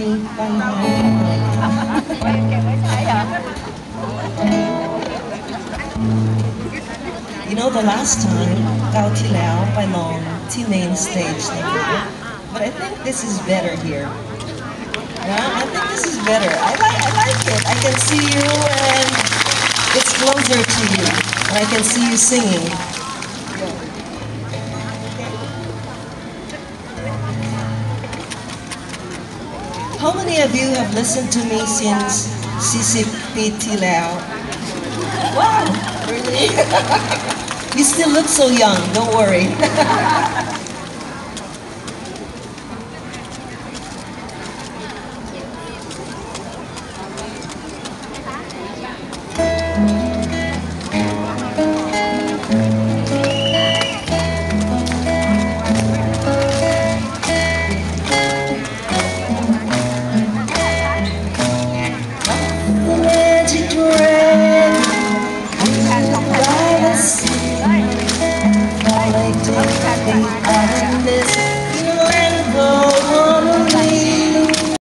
นี้ไปไหม เก็บไว้ใช้เหรอ You know the last time คราวที่แล้วไปลองที่ main stage นะคะ But I think this is better here Yeah, I think this is better I like I like it I can see you and it's closer to you and I can see you singing How many of you have listened to me since CCP Tilao? Wow, really? you still look so young, don't worry.